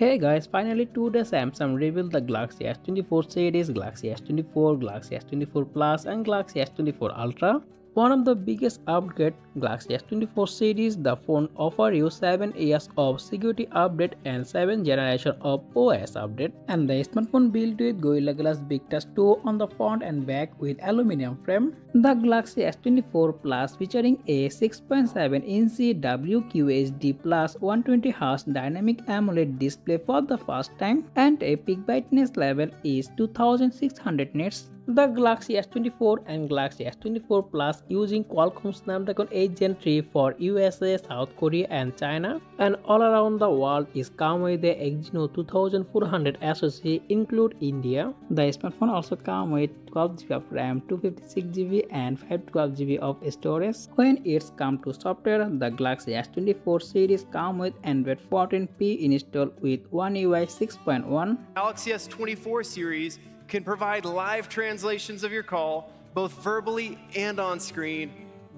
Hey guys, finally today Samsung revealed the Galaxy S24 series, Galaxy S24, Galaxy S24 Plus and Galaxy S24 Ultra. One of the biggest upgrade Galaxy S24 series, the phone offers you 7 years of security update and 7 generation of OS update. And the smartphone built with Gorilla Glass Victus 2 on the front and back with aluminum frame. The Galaxy S24 Plus featuring a 6.7 inch WQHD plus 120Hz dynamic AMOLED display for the first time and a peak brightness level is 2600 nits. The Galaxy S24 and Galaxy S24 Plus using Qualcomm Snapdragon 8 Gen 3 for USA, South Korea and China and all around the world is come with the Exynos 2400 SoC include India. The smartphone also come with 12GB of RAM, 256GB and 512GB of storage. When it's come to software, the Galaxy S24 series come with Android 14P installed with One UI 6.1. Galaxy S24 series can provide live translations of your call, both verbally and on screen,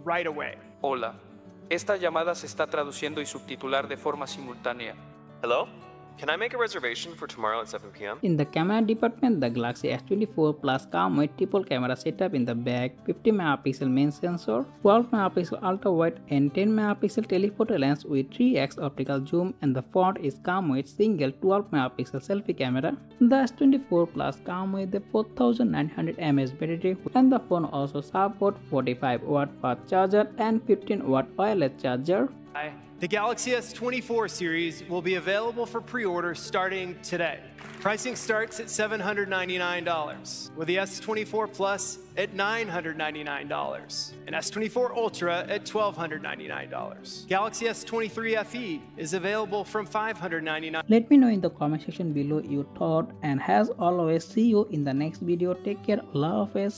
right away. Hola. Esta llamada se está traduciendo y subtitular de forma simultánea. Hello? Can I make a reservation for tomorrow at 7 p.m.? In the camera department, the Galaxy S24 Plus comes with triple camera setup in the back, 50 megapixel main sensor, 12 megapixel ultra wide and 10 megapixel telephoto lens with 3x optical zoom and the front is come with single 12 megapixel selfie camera. The S24 Plus comes with the 4900 mAh battery and the phone also supports 45 watt fast charger and 15 watt wireless charger. The Galaxy S24 series will be available for pre-order starting today. Pricing starts at $799, with the S24 Plus at $999, and S24 Ultra at $1,299. Galaxy S23 FE is available from 599. Let me know in the comment section below your thought and as always see you in the next video. Take care. love, Hafiz.